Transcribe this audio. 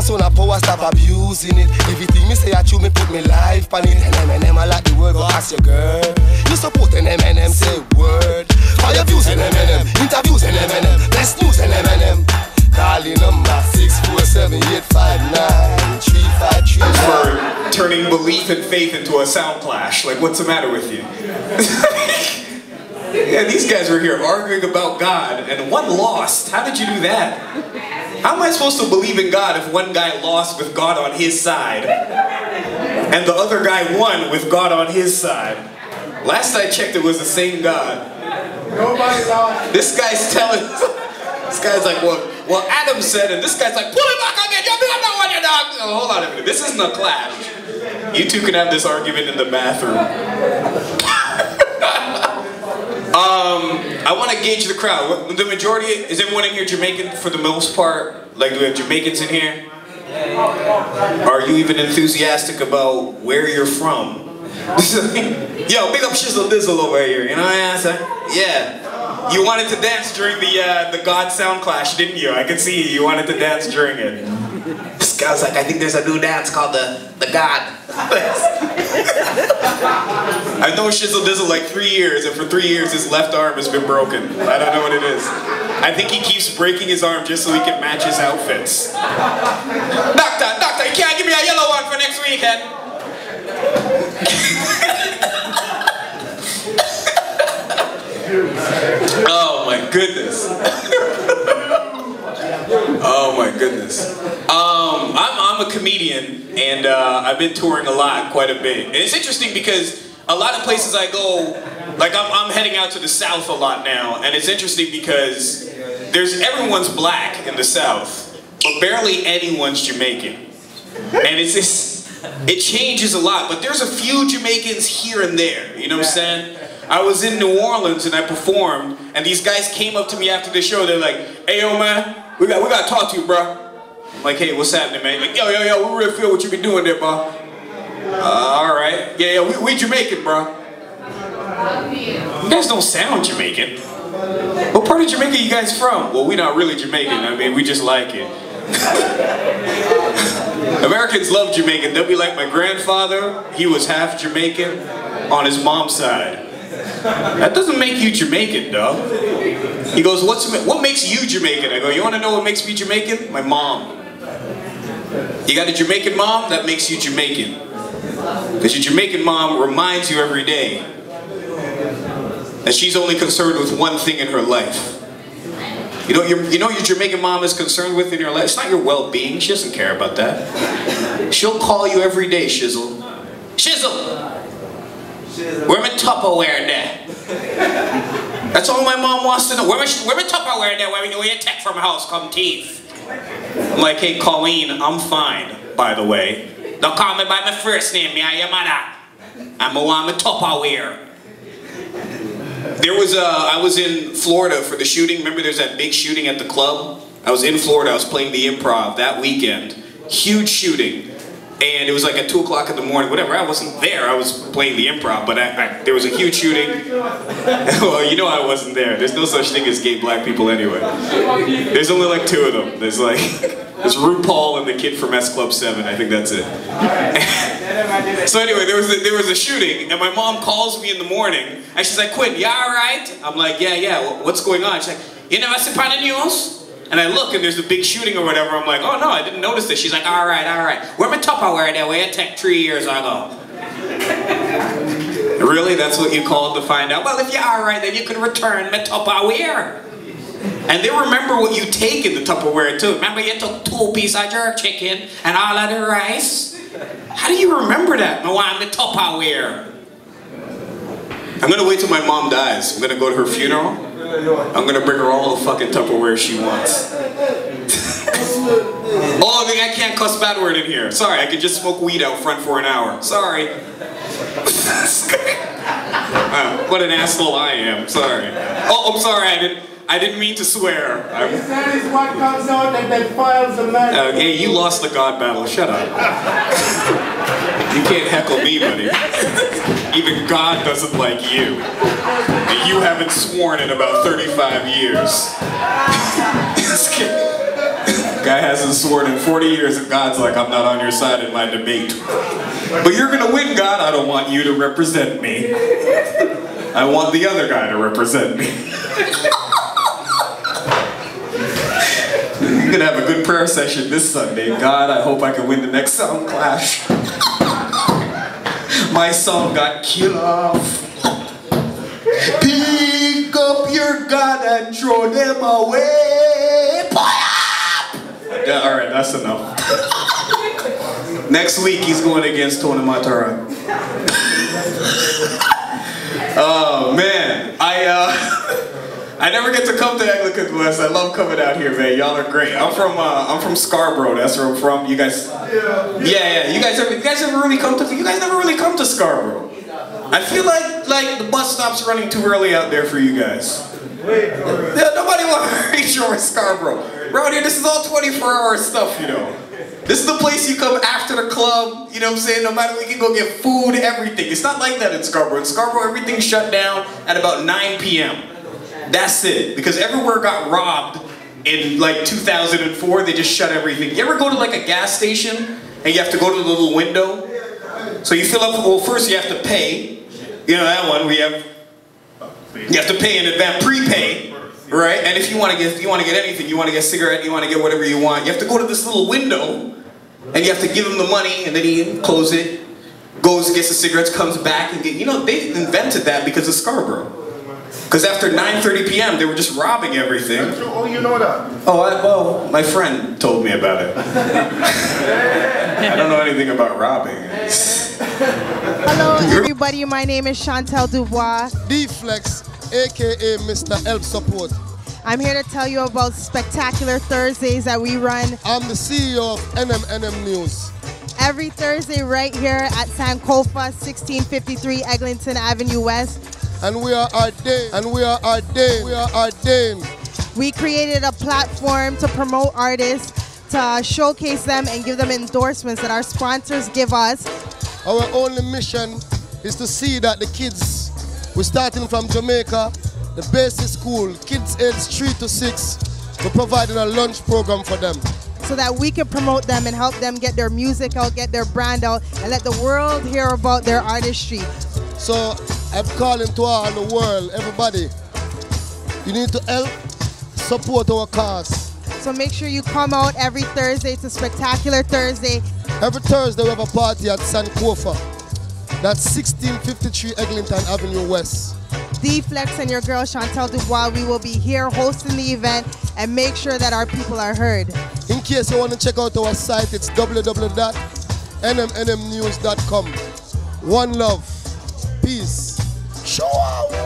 And soon I power stop abusing it. Everything me say I chew me put me life on it. And M&M I like the word, go ask your girl. You support an M&M, say word. Fire views and M&M, interviews and M&M, best news and M&M. Calling number 647-859-3539. For turning belief and faith into a sound clash. Like, what's the matter with you? yeah, these guys were here arguing about God, and one lost. How did you do that? How am I supposed to believe in God if one guy lost with God on his side, and the other guy won with God on his side? Last I checked, it was the same God. Nobody lost. This guy's telling. This guy's like, well, well, Adam said, and this guy's like, pull it back again. You don't know what you're dog. Oh, hold on a minute. This isn't a clash. You two can have this argument in the bathroom. Um, I want to gauge the crowd. The majority is everyone in here Jamaican for the most part. Like, do we have Jamaicans in here? Are you even enthusiastic about where you're from? Yo, big up Shizzle Dizzle over here. You know what I'm saying? Yeah. You wanted to dance during the uh, the God Sound Clash, didn't you? I can see you. You wanted to dance during it. This guy was like, I think there's a new dance called the the God. I've known Shizzle Dizzle like three years, and for three years his left arm has been broken. I don't know what it is. I think he keeps breaking his arm just so he can match his outfits. Doctor, doctor, you can't give me a yellow one for next weekend. oh my goodness. oh my goodness. Um, I'm, I'm a comedian and uh, I've been touring a lot, quite a bit. And it's interesting because a lot of places I go, like I'm, I'm heading out to the south a lot now, and it's interesting because there's everyone's black in the south, but barely anyone's Jamaican. And it's this, it changes a lot, but there's a few Jamaicans here and there, you know what I'm saying? I was in New Orleans and I performed, and these guys came up to me after the show. They're like, "Hey, yo, man, we got we got to talk to you, bro." Like, "Hey, what's happening, man?" Like, "Yo, yo, yo, we really feel what you been doing there, bro." Uh, all right, yeah, yeah, we, we Jamaican, bro. You guys don't sound Jamaican. What part of Jamaica you guys from? Well, we not really Jamaican. I mean, we just like it. Americans love Jamaican. They'll be like my grandfather. He was half Jamaican on his mom's side. That doesn't make you Jamaican, dog. He goes, What's what makes you Jamaican? I go, you want to know what makes me Jamaican? My mom. You got a Jamaican mom? That makes you Jamaican. Because your Jamaican mom reminds you every day that she's only concerned with one thing in her life. You know, your, you know your Jamaican mom is concerned with in your life? It's not your well-being. She doesn't care about that. She'll call you every day, Shizzle. Shizzle! Where my Tupperware there? That's all my mom wants to know. Where my, where my Tupperware there? Where, where you take from house come teeth? I'm like, hey, Colleen, I'm fine, by the way. Don't call me by my first name, me and your mother. I'm a my Tupperware. There was a, I was in Florida for the shooting. Remember there's that big shooting at the club? I was in Florida, I was playing the improv that weekend. Huge shooting. And it was like at 2 o'clock in the morning, whatever. I wasn't there, I was playing the improv, but I, I, there was a huge shooting. well, you know I wasn't there. There's no such thing as gay black people anyway. There's only like two of them. There's like, there's RuPaul and the kid from S Club 7. I think that's it. so anyway, there was, a, there was a shooting, and my mom calls me in the morning, and she's like, Quin, you alright? I'm like, yeah, yeah, what's going on? She's like, you never see on the news? And I look and there's a big shooting or whatever. I'm like, oh no, I didn't notice this. She's like, all right, all right. Where my Tupperware there? Where I tech three years ago. really? That's what you called to find out? Well, if you're all right, then you can return my Tupperware. And they remember what you take in the Tupperware too. Remember you took two pieces of jerk chicken and all of the rice? How do you remember that? No, I want the Tupperware. I'm gonna wait till my mom dies. I'm gonna go to her funeral. I'm gonna bring her all the fucking Tupperware she wants. oh, I think I can't cuss bad word in here. Sorry, I could just smoke weed out front for an hour. Sorry. what an asshole I am. Sorry. Oh, I'm sorry. I didn't. I didn't mean to swear. I'm, That is what comes out and then files a man. uh, hey, you lost the God battle. Shut up. you can't heckle me, buddy. Even God doesn't like you. And you haven't sworn in about 35 years. Guy hasn't sworn in 40 years and God's like, I'm not on your side in my debate. But you're gonna win, God. I don't want you to represent me. I want the other guy to represent me. You're gonna have a good prayer session this Sunday. God, I hope I can win the next sound clash. My song got killed off. Pick up your gun and throw them away. Yeah, all right, that's enough. Next week he's going against Tony Matterhorn. oh man, I uh, I never get to come to Eglinton West. I love coming out here, man. Y'all are great. I'm from uh, I'm from Scarborough. That's where I'm from. You guys, yeah, yeah. You guys ever you guys ever really come to you guys never really come to Scarborough. I feel like like the bus stop's running too early out there for you guys. Yeah, nobody wants to reach over Scarborough. Around here, this is all 24 hour stuff, you know. This is the place you come after the club, you know what I'm saying? No matter, we can go get food, everything. It's not like that in Scarborough. In Scarborough, everything's shut down at about 9 p.m. That's it. Because everywhere got robbed in like 2004, they just shut everything. You ever go to like a gas station and you have to go to the little window? So you fill up, well, first you have to pay. You know that one, we have, you have to pay in advance, prepay. Right? And if you want to get you want to get anything, you want to get a cigarette, you want to get whatever you want, you have to go to this little window and you have to give him the money and then he closes it, goes, gets the cigarettes, comes back and get you know, they invented that because of Scarborough. Because after 9.30 p.m. they were just robbing everything. Oh, you know that? Oh, I, well, my friend told me about it. I don't know anything about robbing. Hello, everybody. My name is Chantel Dubois. D-Flex, aka Mr. Help Support. I'm here to tell you about Spectacular Thursdays that we run I'm the CEO of NMNM News. every Thursday right here at Sankofa, 1653 Eglinton Avenue West. And we are ordained, and we are ordained, we are ordained. We created a platform to promote artists, to showcase them and give them endorsements that our sponsors give us. Our only mission is to see that the kids, we're starting from Jamaica, the basic school, kids aged 3 to 6, we're providing a lunch program for them. so that we can promote them and help them get their music out, get their brand out, and let the world hear about their artistry. So I'm calling to all the world, everybody, you need to help support our cause. So make sure you come out every Thursday It's a Spectacular Thursday. Every Thursday we have a party at San Sankofa. That's 1653 Eglinton Avenue West. D-Flex and your girl Chantel Dubois, we will be here hosting the event and make sure that our people are heard. In case you want to check out our site, it's www.nmnmnews.com. One love. Peace. Show.